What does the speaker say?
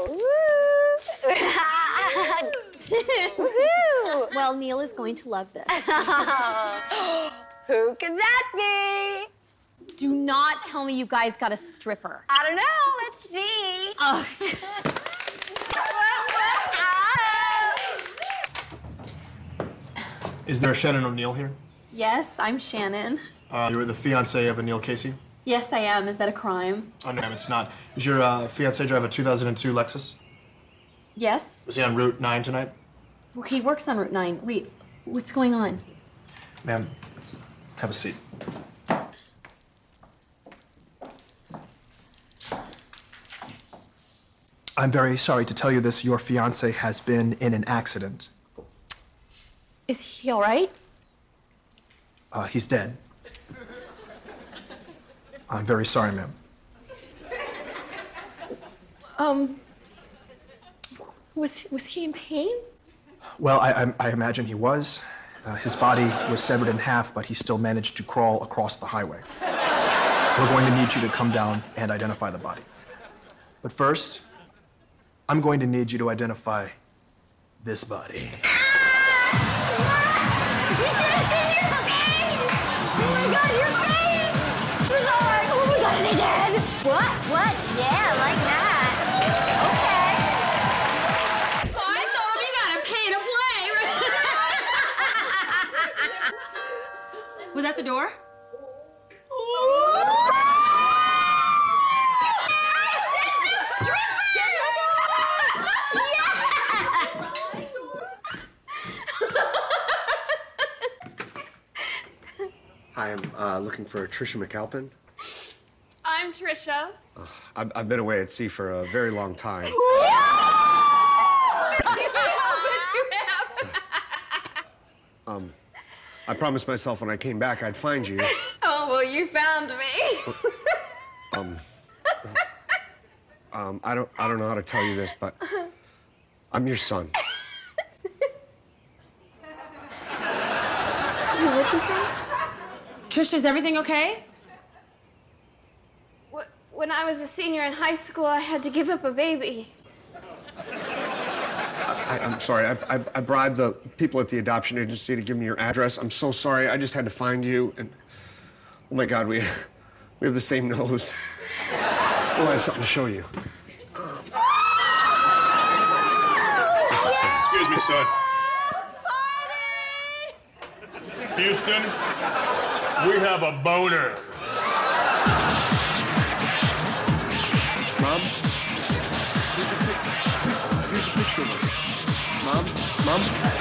Woohoo! Well, Neil is going to love this. Who could that be? Do not tell me you guys got a stripper. I don't know. Let's see. Oh. Is there a Shannon O'Neill here? yes, I'm Shannon. Uh, you're the fiance of Neil Casey? Yes, I am. Is that a crime? Oh, no, ma'am, it's not. Does your uh, fiance drive a 2002 Lexus? Yes. Was he on Route 9 tonight? Well, he works on Route 9. Wait, what's going on? Ma'am, let's have a seat. I'm very sorry to tell you this. Your fiance has been in an accident. Is he all right? Uh, he's dead. I'm very sorry, ma'am. Um, was, was he in pain? Well, I, I, I imagine he was. Uh, his body was severed in half, but he still managed to crawl across the highway. We're going to need you to come down and identify the body. But first, I'm going to need you to identify this body. What? What? Yeah, like that. Okay. I told him you gotta pay to play. Was that the door? Hi, I'm uh, looking for Trisha McAlpin. I'm Trisha. I've, I've been away at sea for a very long time. Um, I promised myself when I came back I'd find you. Oh, well, you found me. Um, um, I don't, I don't know how to tell you this, but I'm your son. What'd you say? Trish, is everything okay? Wh- When I was a senior in high school, I had to give up a baby. I, I'm sorry. I, I, I bribed the people at the adoption agency to give me your address. I'm so sorry. I just had to find you. And oh my God, we we have the same nose. Oh, I have something to show you. Excuse me, son. Houston, we have a boner. Mom? Mom?